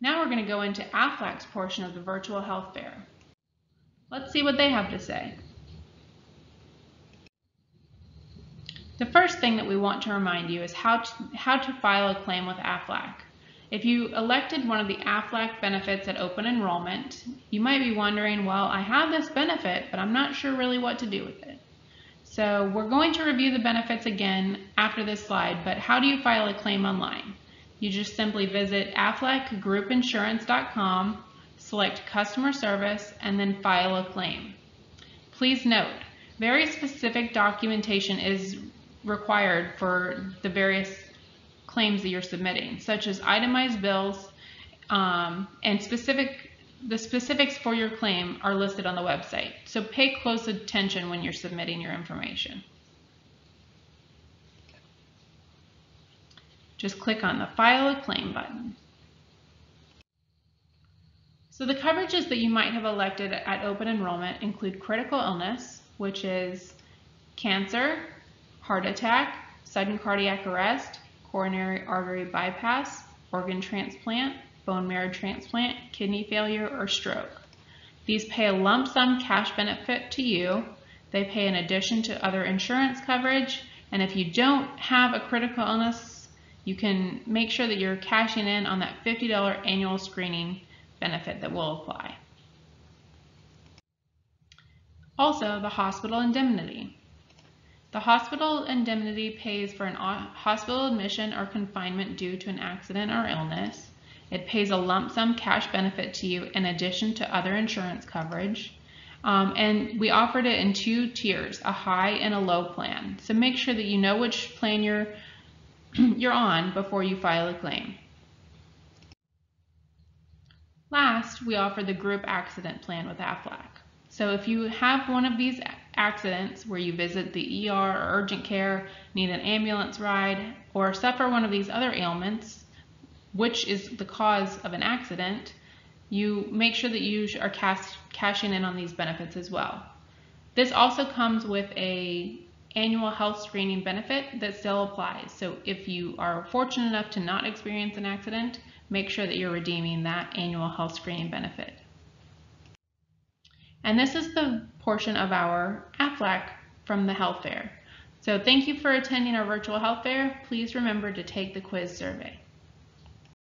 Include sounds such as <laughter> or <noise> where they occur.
Now we're going to go into AFLAC's portion of the virtual health fair. Let's see what they have to say. The first thing that we want to remind you is how to, how to file a claim with AFLAC. If you elected one of the AFLAC benefits at open enrollment, you might be wondering, well, I have this benefit, but I'm not sure really what to do with it. So we're going to review the benefits again after this slide, but how do you file a claim online? You just simply visit aflacgroupinsurance.com, select customer service, and then file a claim. Please note, very specific documentation is required for the various claims that you're submitting, such as itemized bills um, and specific the specifics for your claim are listed on the website, so pay close attention when you're submitting your information. Just click on the File a Claim button. So the coverages that you might have elected at open enrollment include critical illness, which is cancer, heart attack, sudden cardiac arrest, coronary artery bypass, organ transplant, bone marrow transplant, kidney failure, or stroke. These pay a lump sum cash benefit to you. They pay in addition to other insurance coverage. And if you don't have a critical illness, you can make sure that you're cashing in on that $50 annual screening benefit that will apply. Also, the hospital indemnity. The hospital indemnity pays for an hospital admission or confinement due to an accident or illness. It pays a lump sum cash benefit to you in addition to other insurance coverage. Um, and we offered it in two tiers, a high and a low plan. So make sure that you know which plan you're, <clears throat> you're on before you file a claim. Last, we offer the group accident plan with AFLAC. So if you have one of these accidents where you visit the ER or urgent care, need an ambulance ride, or suffer one of these other ailments, which is the cause of an accident, you make sure that you are cash, cashing in on these benefits as well. This also comes with a annual health screening benefit that still applies. So if you are fortunate enough to not experience an accident, make sure that you're redeeming that annual health screening benefit. And this is the portion of our AFLAC from the health fair. So thank you for attending our virtual health fair. Please remember to take the quiz survey.